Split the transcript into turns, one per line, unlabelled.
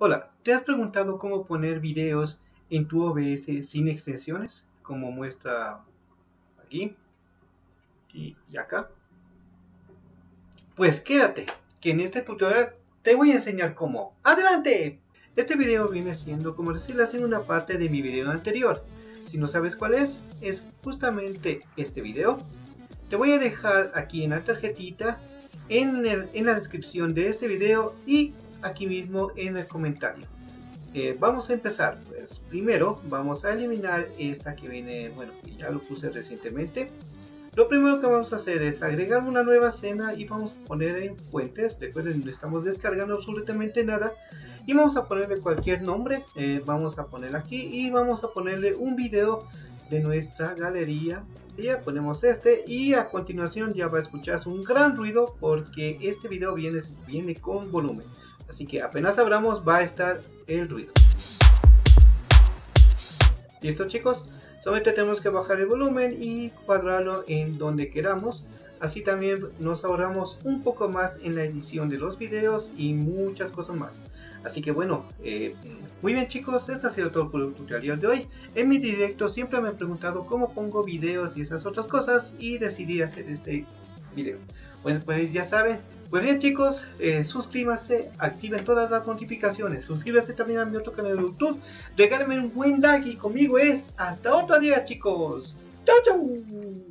Hola, ¿te has preguntado cómo poner videos en tu OBS sin extensiones? Como muestra aquí y, acá. Pues quédate, que en este tutorial te voy a enseñar cómo. ¡Adelante! Este video viene siendo como decirlo en una parte de mi video anterior. Si no sabes cuál es, es justamente este video. Te voy a dejar aquí en la tarjetita, en, la descripción de este video y aquí mismo en el comentario. Eh, vamos a empezar, pues primero vamos a eliminar esta que viene, bueno, ya lo puse recientemente. Lo primero que vamos a hacer es agregar una nueva escena y vamos a poner en fuentes. Recuerden, no estamos descargando absolutamente nada. Y vamos a ponerle cualquier nombre. Eh, vamos a poner aquí y vamos a ponerle un video de nuestra galería. Ya ponemos este y a continuación ya va a escucharse un gran ruido porque este video viene, viene con volumen. Así que apenas abramos va a estar el ruido. ¿Listo chicos? Solamente tenemos que bajar el volumen y cuadrarlo en donde queramos. Así también nos ahorramos un poco más en la edición de los videos y muchas cosas más. Así que bueno, eh, muy bien chicos, este ha sido todo por el tutorial de hoy. En mi directo siempre me han preguntado cómo pongo videos y esas otras cosas y decidí hacer este video. Bueno, pues ya saben, pues bien chicos, eh, suscríbanse, activen todas las notificaciones, suscríbanse también a mi otro canal de YouTube, regálenme un buen like y conmigo es hasta otro día chicos. Chao, chao.